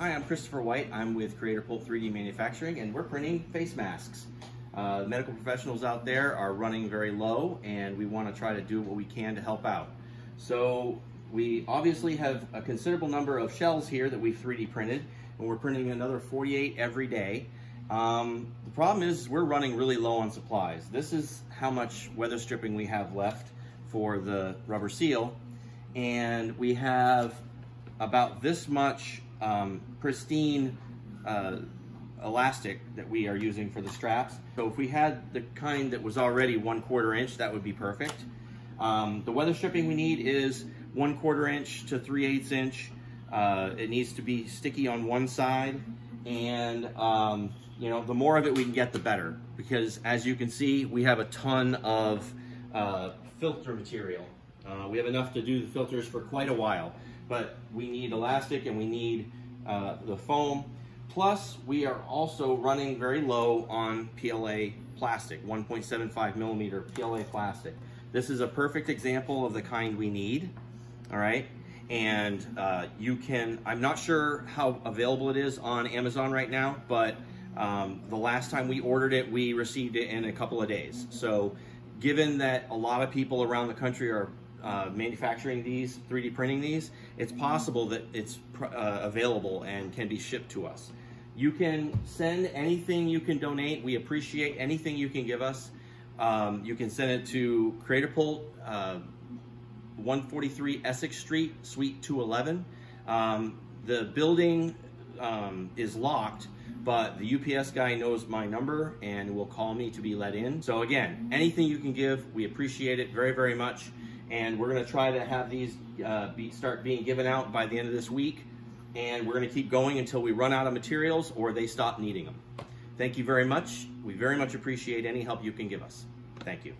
Hi, I'm Christopher White. I'm with Creatorpult 3D Manufacturing, and we're printing face masks. Uh, medical professionals out there are running very low, and we want to try to do what we can to help out. So we obviously have a considerable number of shells here that we've 3D printed, and we're printing another 48 every day. Um, the problem is we're running really low on supplies. This is how much weather stripping we have left for the rubber seal, and we have about this much um, pristine uh, elastic that we are using for the straps. So if we had the kind that was already one quarter inch, that would be perfect. Um, the weather stripping we need is one quarter inch to three eighths inch. Uh, it needs to be sticky on one side and um, you know the more of it we can get the better because as you can see we have a ton of uh, filter material. Uh, we have enough to do the filters for quite a while but we need elastic and we need uh, the foam. Plus, we are also running very low on PLA plastic, 1.75 millimeter PLA plastic. This is a perfect example of the kind we need, all right? And uh, you can, I'm not sure how available it is on Amazon right now, but um, the last time we ordered it, we received it in a couple of days. So given that a lot of people around the country are uh, manufacturing these, 3D printing these, it's possible that it's uh, available and can be shipped to us. You can send anything you can donate. We appreciate anything you can give us. Um, you can send it to Creatorpult, uh, 143 Essex Street, Suite 211. Um, the building um, is locked, but the UPS guy knows my number and will call me to be let in. So again, anything you can give, we appreciate it very, very much and we're going to try to have these uh, be, start being given out by the end of this week and we're going to keep going until we run out of materials or they stop needing them. Thank you very much. We very much appreciate any help you can give us. Thank you.